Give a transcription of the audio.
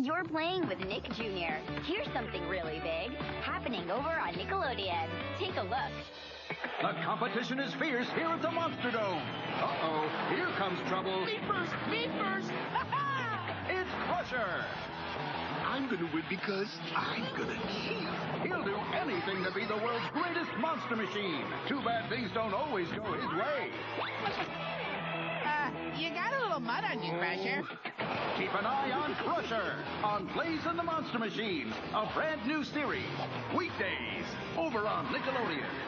You're playing with Nick Jr. Here's something really big happening over on Nickelodeon. Take a look. The competition is fierce here at the Monster Dome. Uh-oh, here comes trouble. Me first, me first. It's Crusher. I'm gonna win because I'm gonna cheat. He'll do anything to be the world's greatest monster machine. Too bad things don't always go his way. Mud on you, Crusher. Keep an eye on Crusher on Blaze and the Monster Machine, a brand new series. Weekdays over on Nickelodeon.